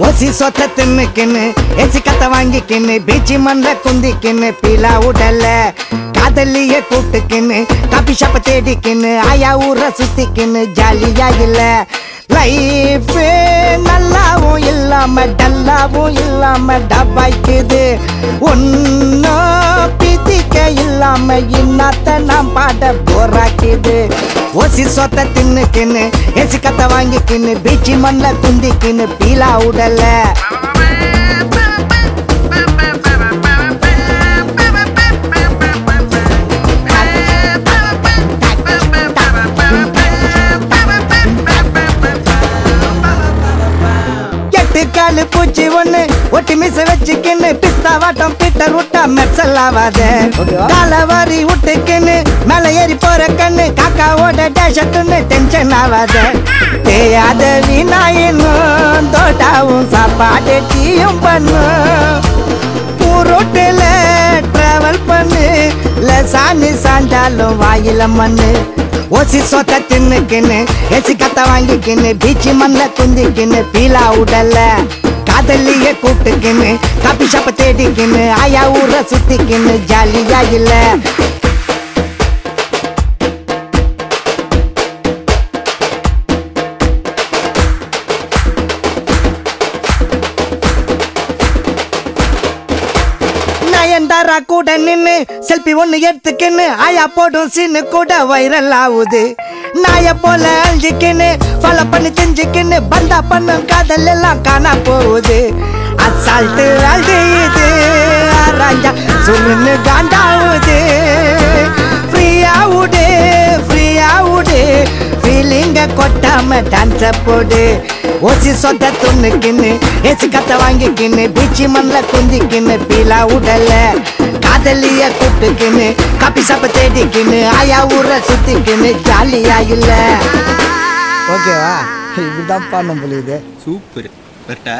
ஓசி சொத்த தின்னுக்கின்னு ஏசி கத்த வாங்கிக்கின்னு பீச்சி மண்ல குந்திக்கின்னு பீலா உடல்ல காதலிய கூப்பிட்டுக்கின்னு காபி ஷாப்ப தேடிக்கின்னு ஆயா ஊர சுத்திக்கின்னு ஜாலியா இல்ல. லைஃப் நல்லாவும் இல்லாம டல்லாவும் இல்லாம டபாய்க்குது ஒன்னும் நாம இன்னாத்த நாம் பாட போராக்கிது ஓசி சொத்த தின்னுக்கின்னு ஏசி கத்த வாங்கிக்கின்னு பீச்சி மண்ல குந்திக்கின்னு பீலா உடல. எட்டு காலு பூச்சி ஒண்ணு ஒட்டி மிச வச்சுக்கின்னு பிஸ்தா வாட்டம் பீட்டர் விட்டா மெர்சல் ஆவாத. காலவாரி விட்டுக்கின்னு மேல ஏறி போற கண்ணு காக்காவோட டேஷத்துன்னு டென்ஷன் ஆவாத. தேயாத வீணாயினும் தோட்டாவும் சாப்பாடு டீயும் பண்ணும் ரோட்டில் டிராவல் பண்ணு. லசானு சாஞ்சாலும் வாயில மண்ணு. ஓசி சொத்த தின்னுக்கின்னு ஏசி கத்த வாங்கிக்கின்னு பீச்சி மண்ல குந்திக்கின்னு பீலா உடல. காதலிய கூப்பிட்டுக்கின்னு காபி ஷாப்ப தேடிக்கின்னு ஆயா ஊரை சுத்திக்கின்னு ஜாலியா இல்ல. நயன்தாரா கூட நின்னு செல்பி ஒண்ணு எடுத்துக்கின்னு ஆயா போடும் சீனு கூட வைரல் ஆகுது நாய போல அழிஞ்சிக்கின்னு ஃபாலோ பண்ணி செஞ்சுக்கின்னு பந்தா பண்ணும் காதல் எல்லாம் காணா போகுது. அசால்ட்டு அழுது ராஜா சொல்லுன்னு காண்டாவுது. ஃப்ரீயா விடு ஃப்ரீயா விடு ஃபீலிங்க கொட்டாம டான்ஸ போடு. ஓசி சொத்த துண்ணுக்கின்னு ஏசி கத்த வாங்கிக்கின்னு பீச்சி மண்ணில் குந்திக்கின்னு பீலா உடலை. காதலிய கூப்பிட்டுக்கின்னு காப்பி சாப்ப தேடிக்கின்னு ஆயா ஊரை சுத்திக்கின்னு ஜாலியா இல்ல. ஓகேவா? இப்படிதான் பாடணும் போல இது. சூப்பர். கரெக்டா